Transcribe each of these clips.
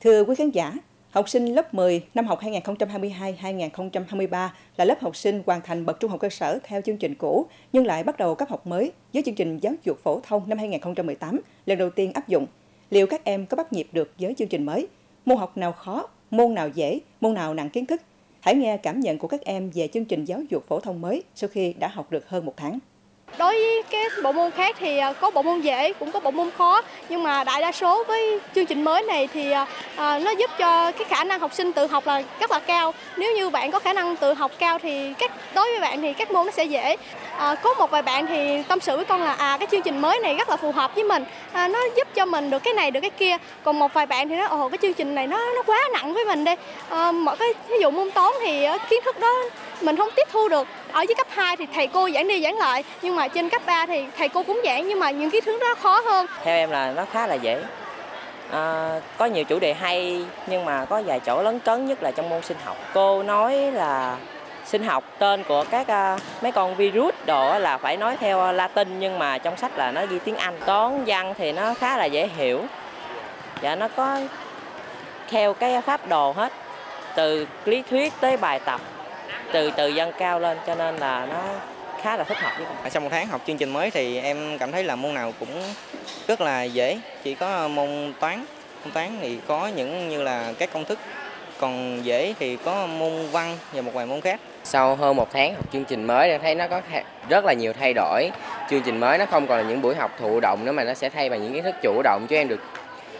Thưa quý khán giả, học sinh lớp 10 năm học 2022-2023 là lớp học sinh hoàn thành bậc trung học cơ sở theo chương trình cũ nhưng lại bắt đầu cấp học mới với chương trình giáo dục phổ thông năm 2018 lần đầu tiên áp dụng. Liệu các em có bắt nhịp được với chương trình mới? Môn học nào khó, môn nào dễ, môn nào nặng kiến thức? Hãy nghe cảm nhận của các em về chương trình giáo dục phổ thông mới sau khi đã học được hơn một tháng. Đối với các bộ môn khác thì à, có bộ môn dễ, cũng có bộ môn khó nhưng mà đại đa số với chương trình mới này thì à, à, nó giúp cho cái khả năng học sinh tự học là rất là cao. Nếu như bạn có khả năng tự học cao thì các đối với bạn thì các môn nó sẽ dễ. À, có một vài bạn thì tâm sự với con là à cái chương trình mới này rất là phù hợp với mình, à, nó giúp cho mình được cái này được cái kia. Còn một vài bạn thì nói ồ cái chương trình này nó nó quá nặng với mình đi À, mọi cái ví dụ môn toán thì kiến thức đó mình không tiếp thu được. Ở dưới cấp 2 thì thầy cô giảng đi giảng lại nhưng mà trên cấp 3 thì thầy cô cũng giảng nhưng mà những cái thứ đó khó hơn. Theo em là nó khá là dễ. À, có nhiều chủ đề hay nhưng mà có vài chỗ lấn cấn nhất là trong môn sinh học. Cô nói là sinh học tên của các uh, mấy con virus đồ là phải nói theo à, Latin nhưng mà trong sách là nó ghi tiếng Anh. Toán văn thì nó khá là dễ hiểu. Và nó có theo cái pháp đồ hết từ lý thuyết tới bài tập từ từ dân cao lên cho nên là nó khá là thích hợp với mình. Sau một tháng học chương trình mới thì em cảm thấy là môn nào cũng rất là dễ, chỉ có môn toán. Môn toán thì có những như là các công thức, còn dễ thì có môn văn và một vài môn khác. Sau hơn một tháng học chương trình mới em thấy nó có rất là nhiều thay đổi. Chương trình mới nó không còn là những buổi học thụ động nữa mà nó sẽ thay bằng những kiến thức chủ động cho em được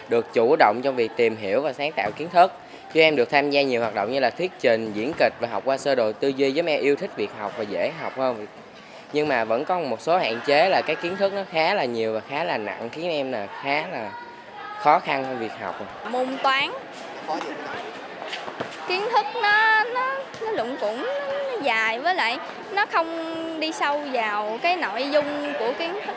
được chủ động trong việc tìm hiểu và sáng tạo kiến thức cho em được tham gia nhiều hoạt động như là thuyết trình, diễn kịch và học qua sơ đồ tư duy giúp em yêu thích việc học và dễ học hơn. Nhưng mà vẫn có một số hạn chế là cái kiến thức nó khá là nhiều và khá là nặng khiến em là khá là khó khăn trong việc học. Môn toán kiến thức nó nó nó lụng cũng nó dài với lại nó không đi sâu vào cái nội dung của kiến thức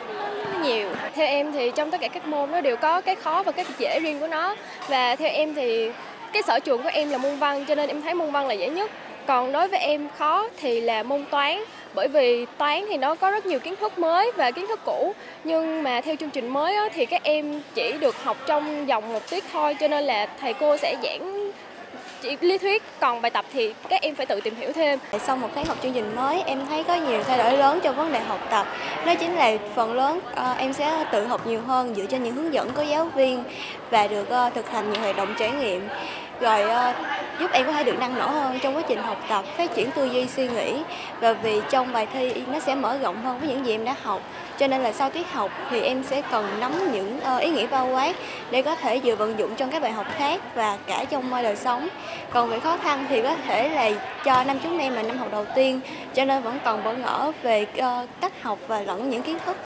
nó nhiều. Theo em thì trong tất cả các môn nó đều có cái khó và cái dễ riêng của nó và theo em thì cái sở trường của em là môn văn, cho nên em thấy môn văn là dễ nhất. Còn đối với em khó thì là môn toán, bởi vì toán thì nó có rất nhiều kiến thức mới và kiến thức cũ. Nhưng mà theo chương trình mới thì các em chỉ được học trong vòng một tiết thôi, cho nên là thầy cô sẽ giảng chỉ lý thuyết, còn bài tập thì các em phải tự tìm hiểu thêm. Sau một tháng học chương trình mới, em thấy có nhiều thay đổi lớn trong vấn đề học tập. Đó chính là phần lớn ờ, em sẽ tự học nhiều hơn dựa trên những hướng dẫn của giáo viên và được ờ, thực hành nhiều hoạt động trải nghiệm. Rồi ờ, giúp em có thể được năng nổ hơn trong quá trình học tập, phát triển tư duy suy nghĩ. Và vì trong bài thi nó sẽ mở rộng hơn với những gì em đã học cho nên là sau tiết học thì em sẽ cần nắm những ờ, ý nghĩa bao quát để có thể vừa vận dụng trong các bài học khác và cả trong đời sống. Còn về khó khăn thì có thể là cho năm chúng em là năm học đầu tiên, cho nên vẫn còn bỡ ngỡ về ờ, cách học và lẫn những kiến thức.